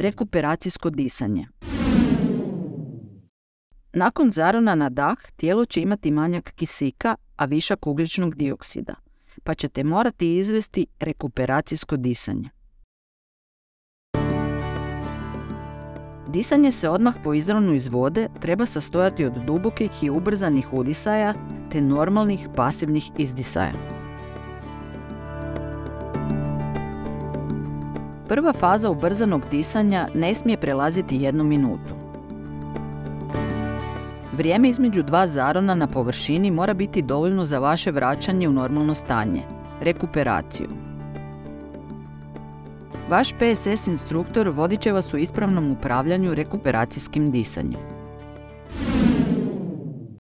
Rekuperacijsko disanje. Nakon zarona na dah, tijelo će imati manjak kisika, a višak ugljičnog dioksida, pa ćete morati izvesti rekuperacijsko disanje. Disanje se odmah po izronu iz vode treba sastojati od dubokih i ubrzanih udisaja te normalnih pasivnih izdisaja. Prva faza ubrzanog disanja ne smije prelaziti jednu minutu. Vrijeme između dva zarona na površini mora biti dovoljno za vaše vraćanje u normalno stanje, rekuperaciju. Vaš PSS instruktor vodit će vas u ispravnom upravljanju rekuperacijskim disanjem.